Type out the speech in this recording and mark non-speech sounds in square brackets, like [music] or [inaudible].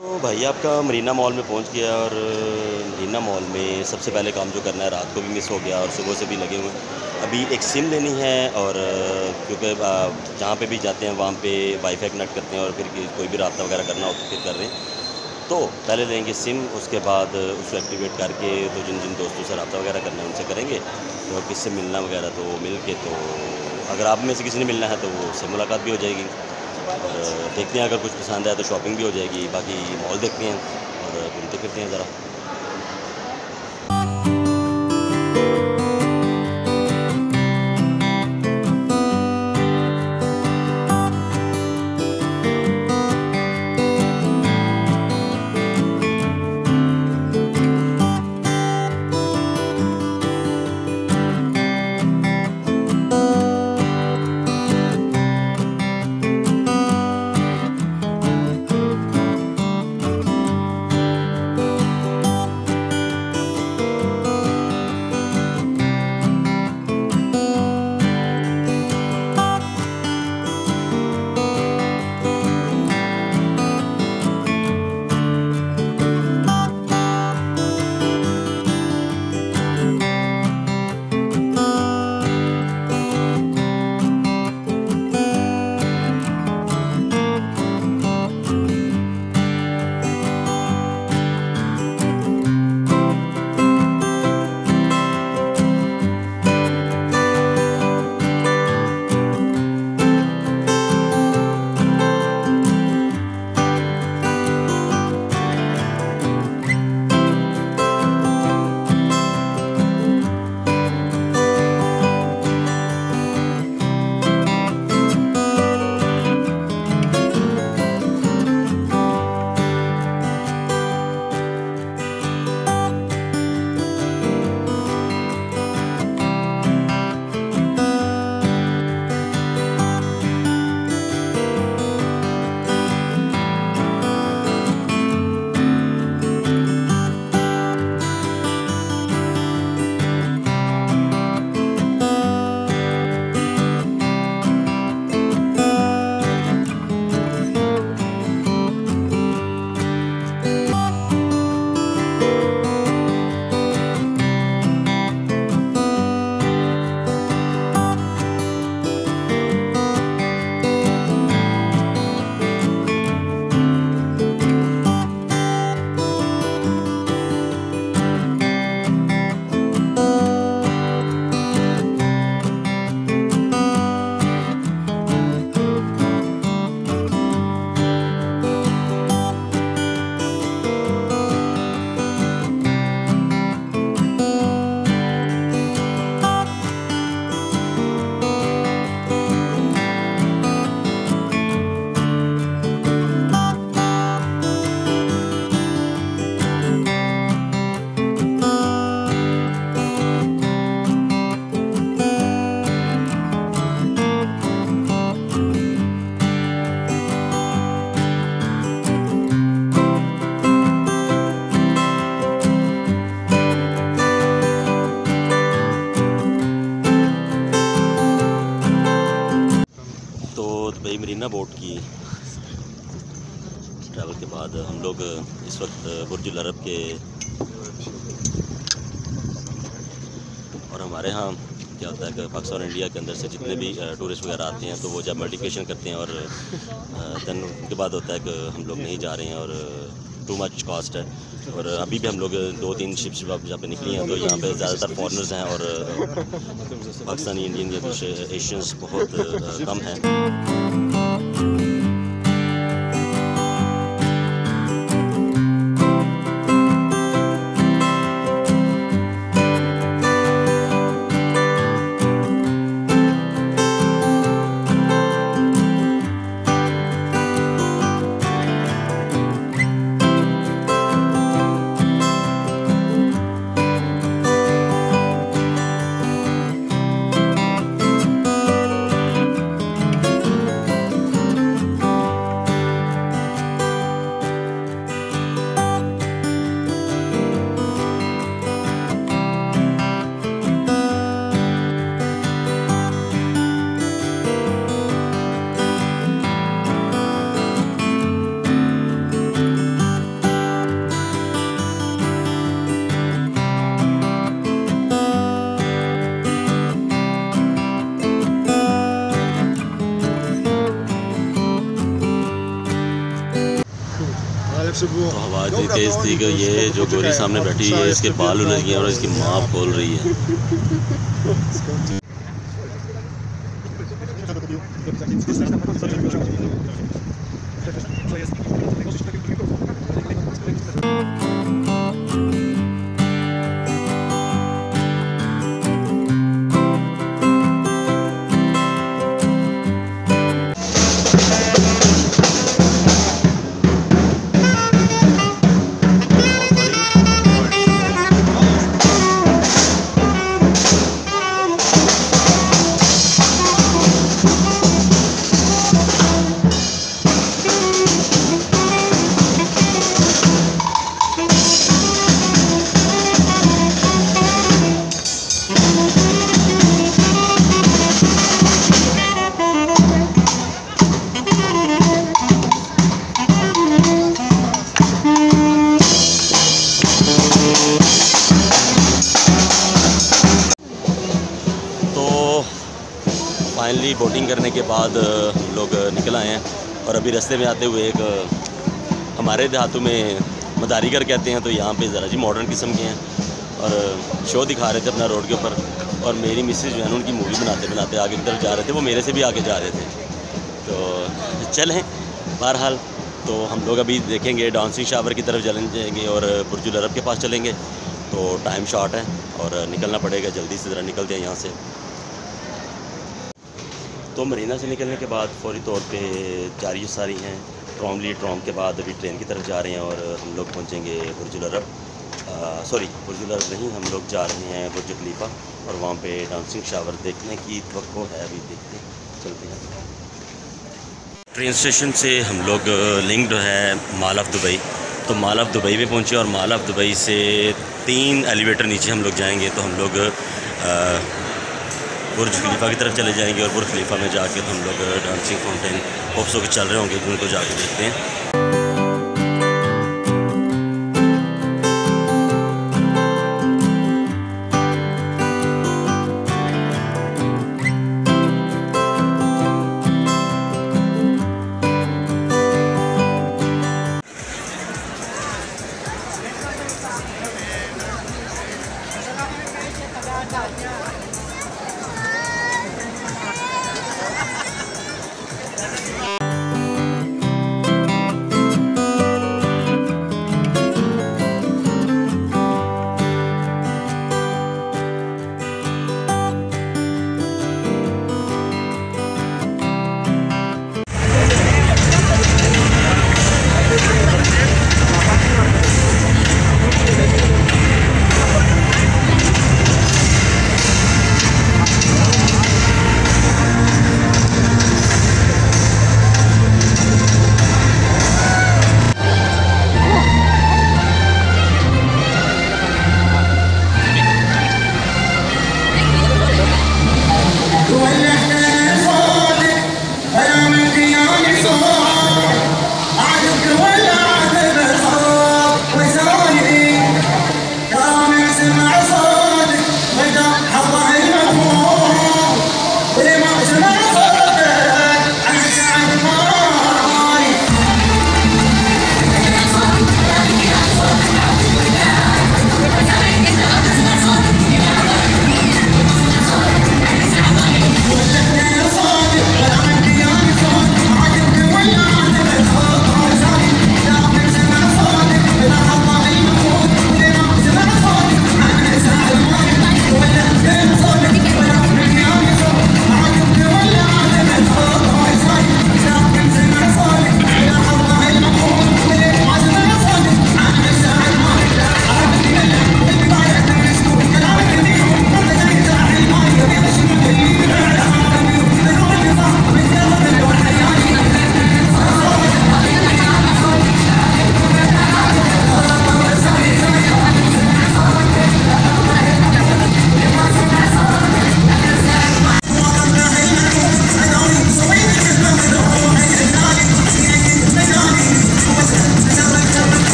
تو بھائی، آپ کا مرینا مال میں پہنچ گیا اور مرینا مال میں سب سے پہلے کام جو کرنا ہے، رات کو بھی مس ہو گیا اور صبح سے بھی لگے ہوئے ہیں۔ ابھی ایک سم لینی ہے اور کیونکہ جہاں پہ بھی جاتے ہیں، وہاں پہ وائی فائی کنیکٹ کرتے ہیں اور پھر کوئی بھی رابطہ وغیرہ کرنا ہو تو پھر کر رہے ہیں۔ تو پہلے لیں گے سم اس کے بعد اس کو ایکٹیویٹ کر کے تو جن جن دوستوں سے رابطہ وغیرہ کرنا ہے، ان سے کریں گے۔ تو کس سے ملنا وغیرہ تو مل کے تو اگر آپ میں سے کسی نے ملنا ہے تو وہ اس سے ملاقات بھی ہو جائے گی۔ اور دیکھتے ہیں، اگر کچھ پسند آئے تو شاپنگ بھی ہو جائے گی۔ باقی مال دیکھتے ہیں اور گھومتے پھرتے ہیں ذرا۔ دبئی مرینا بوٹ کی ٹریول کے بعد ہم لوگ اس وقت برج العرب کے اور ہمارے ہاں کیا ہوتا ہے کہ پاکستان اور انڈیا کے اندر سے جتنے بھی ٹورسٹ وغیرہ آتے ہیں تو وہ جب میڈیکیشن کرتے ہیں اور دین ان کے بعد ہوتا ہے کہ ہم لوگ نہیں جا رہے ہیں اور ٹو مچ کاسٹ ہے اور ابھی بھی ہم لوگ دو تین شپس جہاں پہ نکلی ہیں تو یہاں پہ زیادہ تر فارنرز ہیں اور پاکستانی انڈین یا کچھ ایشینس بہت کم ہیں۔ اتنی تیز تھی کہ یہ جو گوری سامنے بیٹھی ہے اس کے بال wybrany, الجھ گئے اور اس کی ماں کھول رہی ہے۔ [laughs] فائنلی بوٹنگ کرنے کے بعد ہم لوگ نکل آئے ہیں اور ابھی رستے میں آتے ہوئے ایک ہمارے دیہاتوں میں مداریگر کہتے ہیں تو یہاں پہ ذرا جی ماڈرن قسم کے ہیں اور شو دکھا رہے تھے اپنا روڈ کے اوپر اور میری مسز جو ہے نا، ان کی مووی بناتے بناتے آگے کی طرف جا رہے تھے، وہ میرے سے بھی آگے جا رہے تھے۔ تو چلیں بہرحال۔ تو ہم لوگ ابھی دیکھیں گے ڈانسنگ شاور کی طرف چلیں جائیں گے اور برج العرب کے پاس چلیں گے۔ تو ٹائم شارٹ ہے اور نکلنا پڑے گا، جلدی سے ذرا نکلتے ہیں یہاں سے۔ تو مرینا سے نکلنے کے بعد فوری طور پہ جاری ساری ہیں ٹراملی ٹرام کے بعد ابھی ٹرین کی طرف جا رہے ہیں اور ہم لوگ پہنچیں گے برج العرب۔ سوری، برج العرب نہیں، ہم لوگ جا رہے ہیں برج خلیفہ اور وہاں پہ ڈانسنگ شاور دیکھنے کی توقع ہے ابھی دیکھتے چلتے ہیں۔ ٹرین اسٹیشن سے ہم لوگ لنکڈ ہے مال آف دبئی۔ تو مال آف دبئی میں پہنچے اور مال آف دبئی سے تین ایلیویٹر نیچے ہم لوگ جائیں گے، تو ہم لوگ برج خلیفہ کی طرف چلے جائیں گے اور برج خلیفہ میں جا کے ہم لوگ ڈانسنگ فاؤنٹین ہوپسوں کے چل رہے ہوں گے، ان کو جا کے دیکھتے ہیں۔